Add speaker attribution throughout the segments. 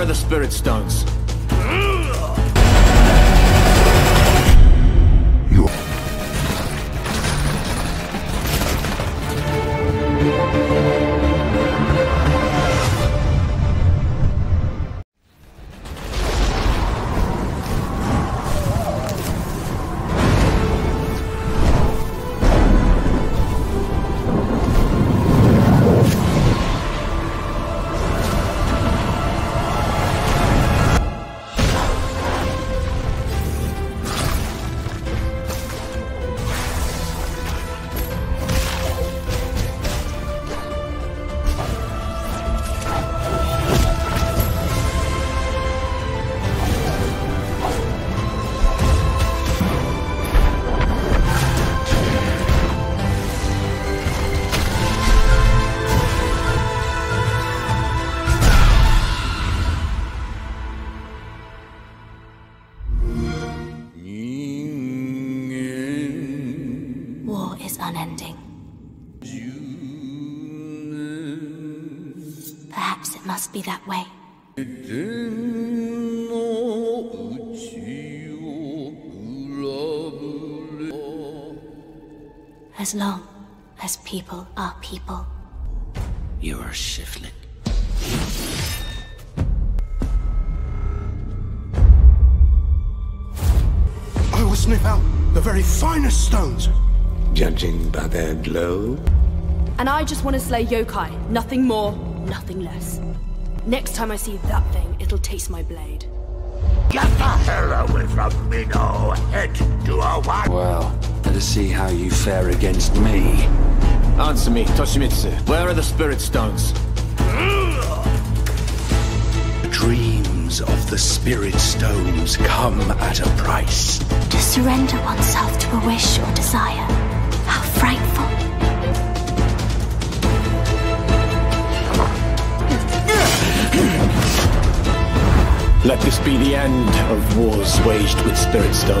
Speaker 1: Are the spirit stones?
Speaker 2: Unending. Perhaps it must be that way. As long as people are people.
Speaker 1: You're a shiftling.
Speaker 3: I will sniff out the very finest stones.
Speaker 4: Judging by their glow,
Speaker 5: And I just want to slay yokai. Nothing more, nothing less. Next time I see that thing, it'll taste my blade.
Speaker 6: Get the hell away from me now! Head to a one!
Speaker 7: Well, let us see how you fare against me.
Speaker 1: Answer me, Toshimitsu. Where are the spirit stones?
Speaker 7: Dreams of the spirit stones come at a price.
Speaker 2: To surrender oneself to a wish or desire. How frightful.
Speaker 1: Let this be the end of wars waged with spirit stone.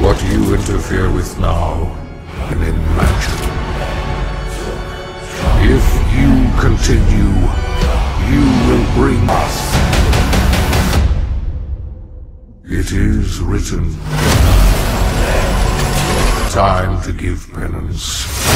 Speaker 3: What do you interfere with now, imagine. If you continue, you will bring us. It is written. Time to give penance.